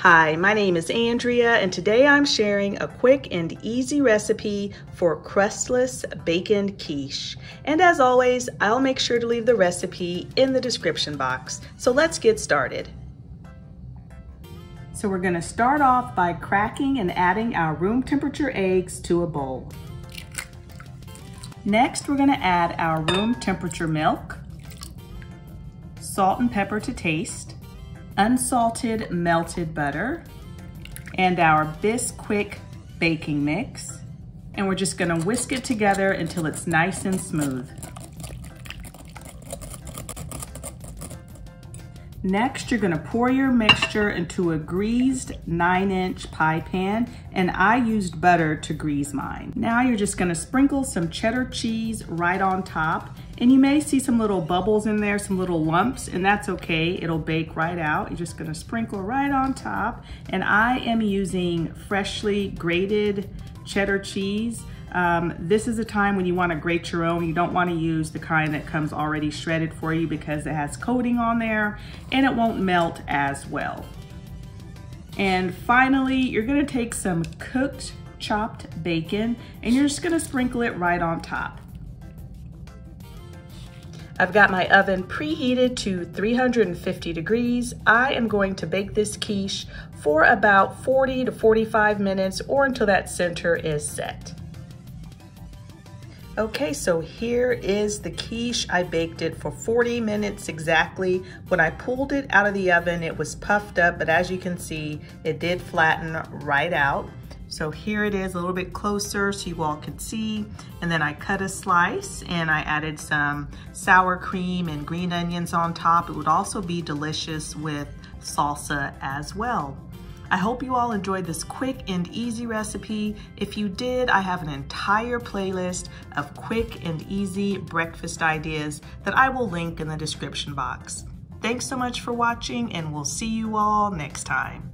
Hi, my name is Andrea and today I'm sharing a quick and easy recipe for crustless bacon quiche. And as always, I'll make sure to leave the recipe in the description box. So let's get started. So we're gonna start off by cracking and adding our room temperature eggs to a bowl. Next, we're gonna add our room temperature milk, salt and pepper to taste, unsalted melted butter, and our Bisquick baking mix. And we're just gonna whisk it together until it's nice and smooth. Next, you're gonna pour your mixture into a greased nine inch pie pan, and I used butter to grease mine. Now you're just gonna sprinkle some cheddar cheese right on top, and you may see some little bubbles in there, some little lumps, and that's okay, it'll bake right out. You're just gonna sprinkle right on top, and I am using freshly grated cheddar cheese. Um, this is a time when you want to grate your own. You don't want to use the kind that comes already shredded for you because it has coating on there and it won't melt as well. And finally, you're to take some cooked chopped bacon and you're just to sprinkle it right on top. I've got my oven preheated to 350 degrees. I am going to bake this quiche for about 40 to 45 minutes or until that center is set. Okay, so here is the quiche. I baked it for 40 minutes exactly. When I pulled it out of the oven, it was puffed up, but as you can see, it did flatten right out. So here it is a little bit closer so you all can see. And then I cut a slice and I added some sour cream and green onions on top. It would also be delicious with salsa as well. I hope you all enjoyed this quick and easy recipe. If you did, I have an entire playlist of quick and easy breakfast ideas that I will link in the description box. Thanks so much for watching and we'll see you all next time.